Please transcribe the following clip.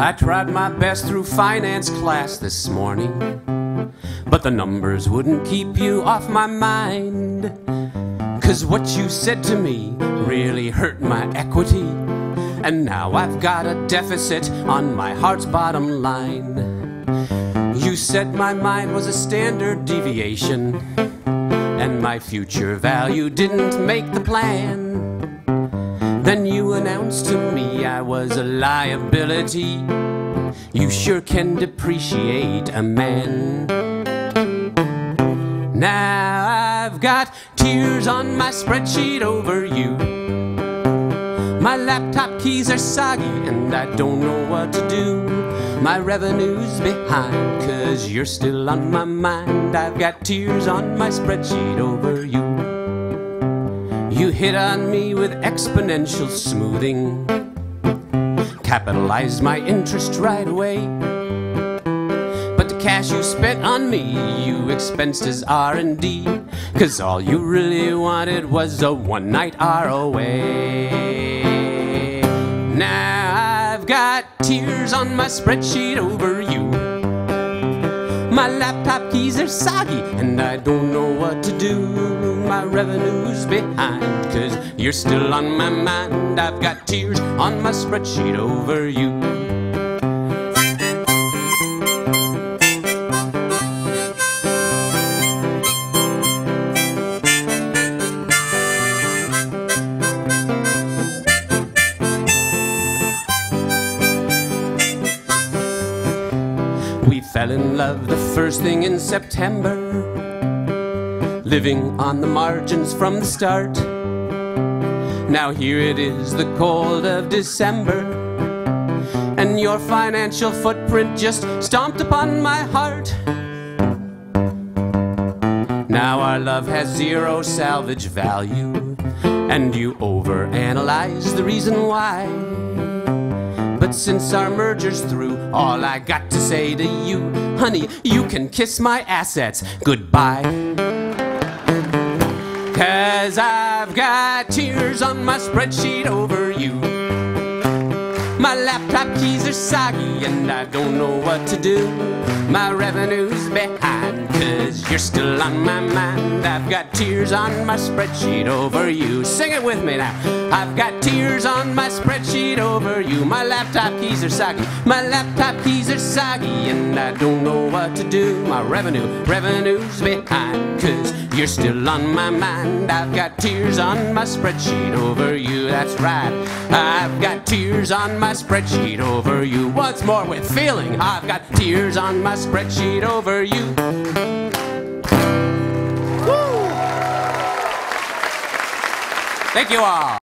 I tried my best through finance class this morning, but the numbers wouldn't keep you off my mind. Cause what you said to me really hurt my equity, and now I've got a deficit on my heart's bottom line. You said my mind was a standard deviation, and my future value didn't make the plan. Then you announced to me I was a liability. You sure can depreciate a man. Now I've got tears on my spreadsheet over you. My laptop keys are soggy and I don't know what to do. My revenue's behind, cause you're still on my mind. I've got tears on my spreadsheet over you. You hit on me with exponential smoothing. Capitalized my interest right away. But the cash you spent on me, you expensed as R&D. Cause all you really wanted was a one-night ROA. Now I've got tears on my spreadsheet over you. Soggy and I don't know what to do. My revenue's behind, cause you're still on my mind. I've got tears on my spreadsheet over you. Fell in love the first thing in September, living on the margins from the start. Now here it is, the cold of December, and your financial footprint just stomped upon my heart. Now our love has zero salvage value, and you overanalyze the reason why. But since our merger's through, all I got to say to you, honey, you can kiss my assets goodbye. Cause I've got tears on my spreadsheet over you. My laptop keys are soggy and I don't know what to do. My revenue's behind, cause you're still on my mind. I've got tears on my spreadsheet over you. Sing it with me now. I've got tears on my spreadsheet over you. My laptop keys are soggy. My laptop keys are soggy and I don't know what to do. My revenue, revenue's behind, cause you're still on my mind. I've got tears on my spreadsheet over you. That's right. I've got tears on my spreadsheet over you. Once more with feeling. I've got tears on my spreadsheet over you. Thank you all.